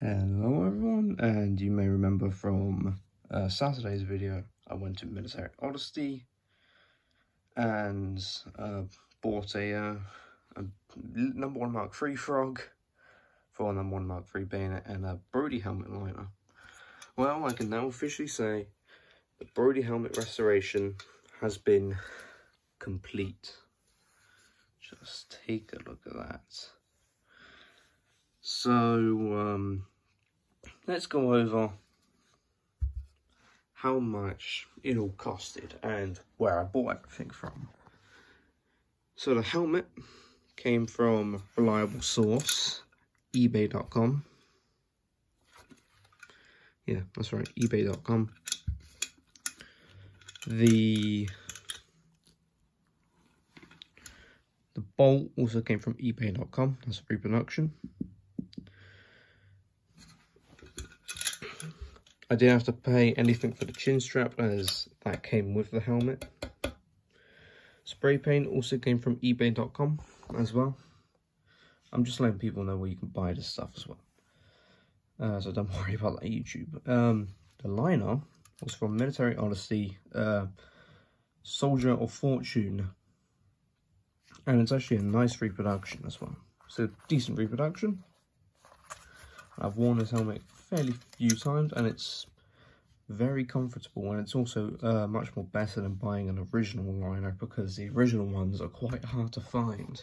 Hello everyone, and you may remember from uh, Saturday's video, I went to Military Odyssey and uh, bought a, uh, a number one Mark III frog for a number one Mark III bayonet and a Brodie helmet liner. Well, I can now officially say the Brodie helmet restoration has been complete. Just take a look at that. So, um, let's go over how much it all costed and where I bought everything from. So the helmet came from reliable source, ebay.com. Yeah, that's right, ebay.com. The the bolt also came from ebay.com, that's a reproduction. I didn't have to pay anything for the chin strap as that came with the helmet. Spray paint also came from ebay.com as well. I'm just letting people know where you can buy this stuff as well. Uh, so don't worry about that YouTube. Um, the liner was from Military Odyssey, uh, Soldier of Fortune. And it's actually a nice reproduction as well. So decent reproduction. I've worn this helmet fairly few times and it's very comfortable and it's also uh, much more better than buying an original liner because the original ones are quite hard to find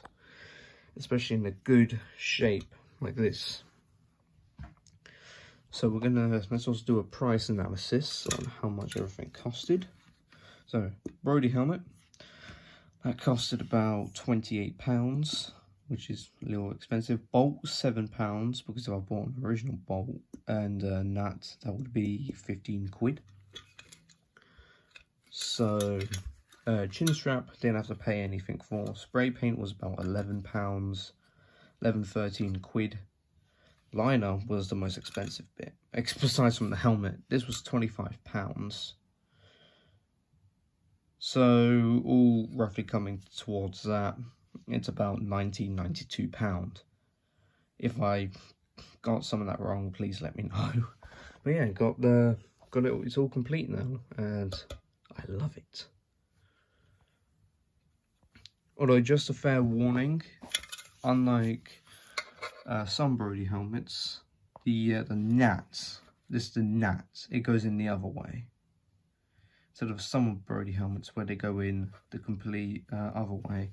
especially in a good shape like this. So we're gonna let's also do a price analysis on how much everything costed. So Brodie helmet that costed about 28 pounds which is a little expensive. Bolt, £7 because if I bought an original bolt and a nut, that would be 15 quid. So, uh, chin strap, didn't have to pay anything for. Spray paint was about £11, 11, 13 quid. Liner was the most expensive bit, besides from the helmet. This was £25. So, all roughly coming towards that it's about 1992 pound. If i got some of that wrong please let me know. But yeah got the got it it's all complete now and i love it. Although just a fair warning unlike uh, some Brodie helmets the uh, the nats this is the nats it goes in the other way. Instead of some Brodie helmets where they go in the complete uh, other way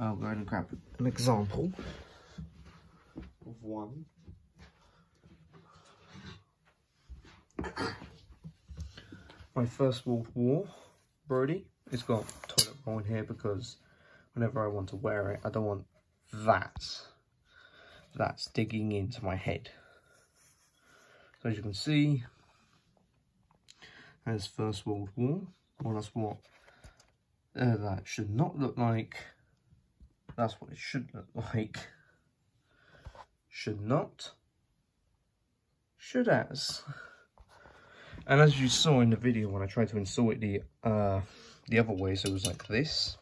I'll go ahead and grab an example of one. My First World War Brodie. It's got toilet roll in here because whenever I want to wear it, I don't want that. That's digging into my head. So as you can see, there's First World War. Well, that's what uh, that should not look like that's what it should look like. Should not. Should as. And as you saw in the video when I tried to install it the uh, the other way, so it was like this,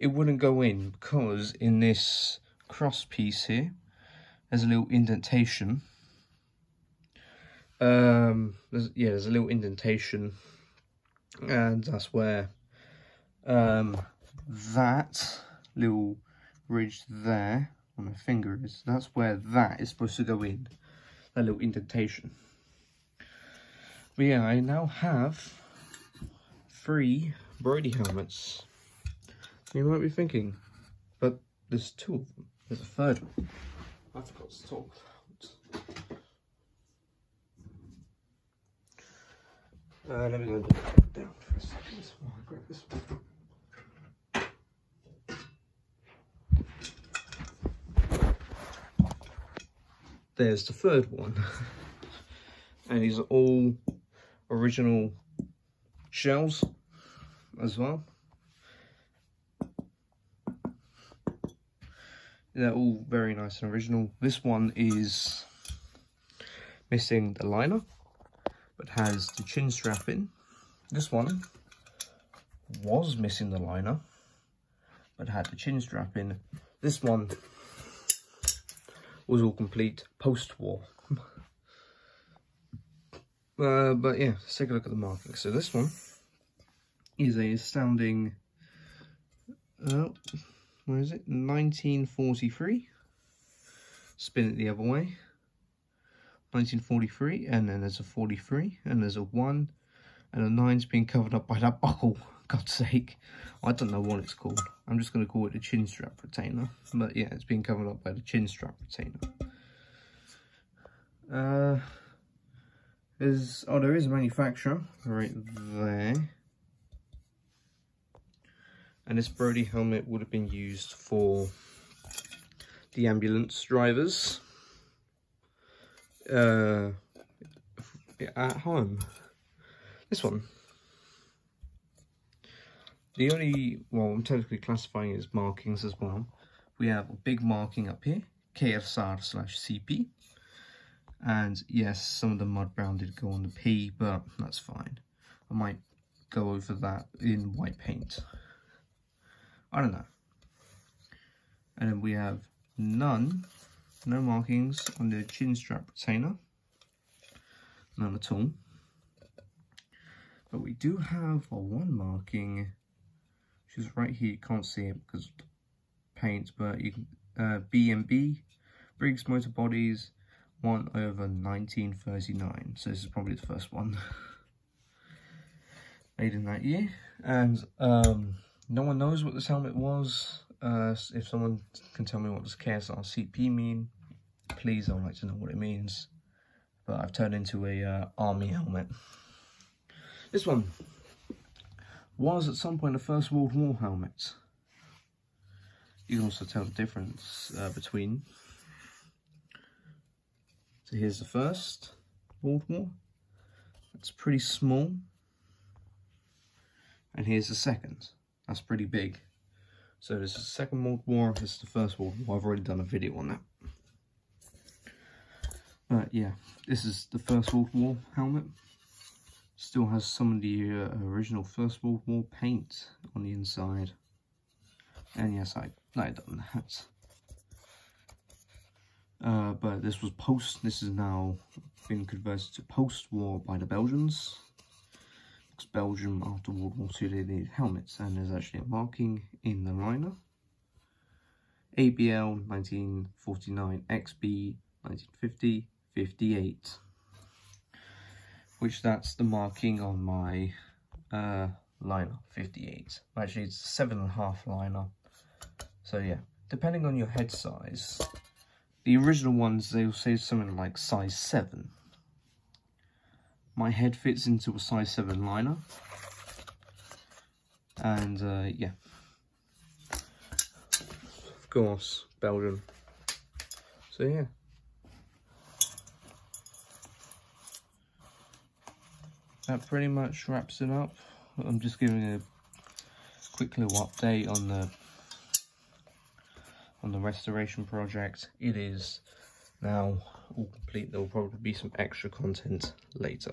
it wouldn't go in because in this cross piece here, there's a little indentation. Um, there's, yeah, there's a little indentation, and that's where um, that little ridge there on my finger is. That's where that is supposed to go in, that little indentation. But yeah, I now have three Brodie helmets. You might be thinking, but there's two of them. There's a third one. I forgot to talk about. Uh, let me go down for a second while I grab this one. There's the third one. and these are all original shells as well. They're all very nice and original. This one is missing the liner, but has the chin strap in. This one was missing the liner, but had the chin strap in. This one was all complete post-war. uh, but yeah, let's take a look at the markings. So this one is a astounding, uh, where is it? 1943. Spin it the other way. 1943, and then there's a 43, and there's a 1, and a 9's being covered up by that buckle. God's sake. I don't know what it's called. I'm just going to call it a chin strap retainer. But yeah, it's being covered up by the chin strap retainer. Uh, is oh, there is a manufacturer right there. And this Brodie helmet would have been used for the ambulance drivers uh, at home. This one the only, well, I'm technically classifying it as markings as well. We have a big marking up here, KSR slash CP. And yes, some of the mud brown did go on the P, but that's fine. I might go over that in white paint. I don't know. And then we have none, no markings on the chin strap retainer. None at all. But we do have a one marking is right here. You can't see it because the paint, but you can uh, BMB Briggs Motor Bodies 1 over 1939. So this is probably the first one made in that year. And um, no one knows what this helmet was. Uh, if someone can tell me what does KSR CP mean, please, I'd like to know what it means. But I've turned into a uh, army helmet. This one, was at some point a First World War helmet. You can also tell the difference uh, between. So here's the First World War. That's pretty small. And here's the second. That's pretty big. So this is the Second World War, this is the First World War. I've already done a video on that. But yeah, this is the First World War helmet. Still has some of the uh, original First World War paint on the inside. And yes, I, I done that. Uh, but this was post, this is now been converted to post-war by the Belgians. Because Belgium, after World War II, they needed helmets, and there's actually a marking in the liner. ABL 1949, XB 1950, 58 which that's the marking on my uh, liner, 58. Actually, it's a seven and a half liner. So yeah, depending on your head size, the original ones, they'll say something like size 7. My head fits into a size 7 liner. And uh, yeah. Of course, Belgium. So yeah. That pretty much wraps it up. I'm just giving a quick little update on the on the restoration project. It is now all complete. There will probably be some extra content later.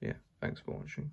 Yeah, thanks for watching.